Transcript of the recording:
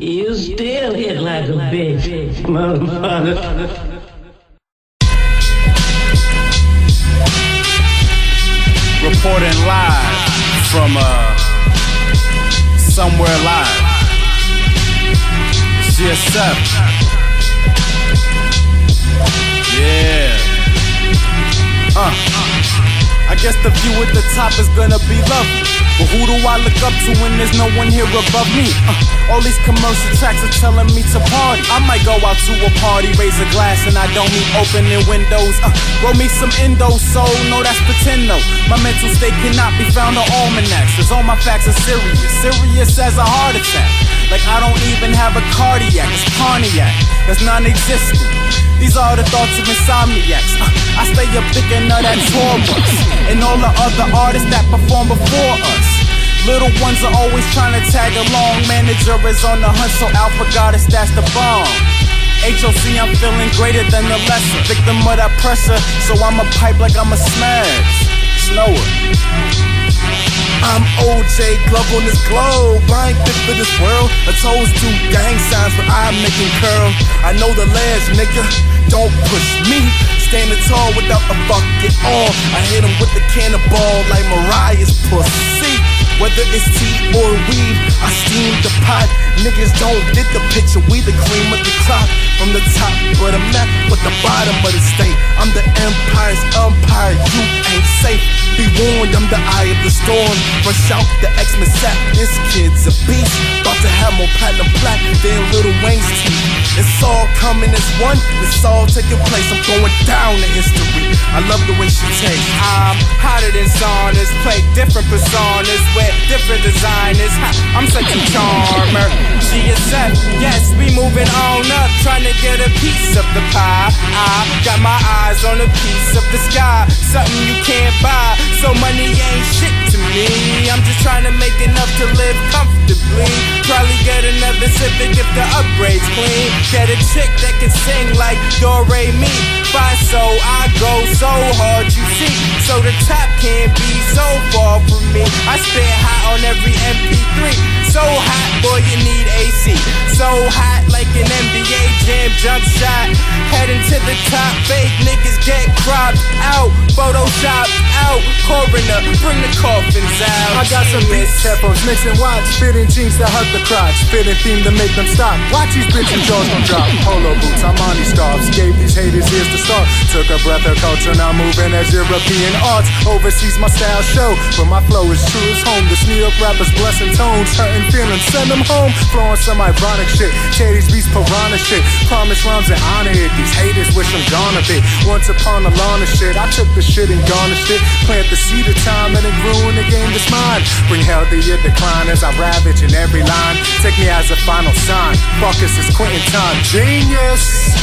You still hit like a bitch, motherfucker. Reporting live from uh somewhere live. GSF. Yeah. Guess the view at the top is gonna be lovely. But who do I look up to when there's no one here above me? Uh, all these commercial tracks are telling me to party. I might go out to a party, raise a glass, and I don't mean opening windows. Uh, roll me some Indo soul, no, that's pretend though. My mental state cannot be found on almanacs, cause all my facts are serious. Serious as a heart attack. Like I don't even have a cardiac, it's Pontiac, that's non existent. These are the thoughts of insomniacs. Uh, I stay up thinking of that tour bus and all the other artists that perform before us. Little ones are always trying to tag along. Manager is on the hunt, so Alpha Goddess, that's the bomb. HOC, I'm feeling greater than the lesser. Victim of that pressure, so I'm a pipe like I'm a smash. Slower. I'm OJ, glove on this globe. I ain't fit for this world. A toes to gang signs, but I'm making curl. I know the last nigga. Don't push me. Standing tall without a bucket on. I hit him with the cannonball like Mariah's pussy. Whether it's tea or weed, I steam the pot. Niggas don't get the picture, we the cream of the crop. From the top of the map, but the bottom of the state. I'm the empire's umpire, you ain't safe. Be warned, I'm the eye of the storm. Fresh out the X-Men this kid's a beast. Platinum black than Lil Wayne's teeth. It's all coming as one, it's all taking place. I'm going down in history. I love the way she takes. I'm hotter than saunas, play different personas with different designers. I'm such a charmer. She GSF, yes, we moving on up, trying to get a piece of the pie. I got my eyes on a piece of the sky, something you can't buy. So money ain't shit to me. I'm just trying to make enough to live comfortably. Get Civic if the upgrade's clean. Get a chick that can sing like Do Re Mi. Fa so I go so hard, you see. So the top can't be so far from me. I spit hot on every MP3. So hot, boy, you need AC. So hot like an NBA jam jump shot. Heading to the top, fake niggas get cropped out. Photoshop out. Coroner, bring the coffins out. I got some beats, headphones, mixing watch, fitting jeans that hug the crotch, fitting theme to make them stop. Watch these bitches jaws gon' drop. Polo boots, these scarves, gave these haters ears to start. Took a breath of culture, now moving as European arts. Overseas my style show, but my flow is true as home. This New York rappers blessing tones, hurting feelings, send them home. Flowing some ironic shit, Teddy's beats piranha shit. Promise rhymes and honor it. These haters wish I'm gone a bit. Once upon a lawn of shit, I took the shit and garnished it. Plant the seed of time and it grew in the game that's mine. Bring your decline as I ravage in every line. Take me as a final sign. Fuckers is Quentin time. Genius.